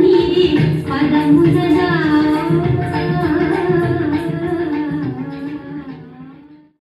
にまだ無駄な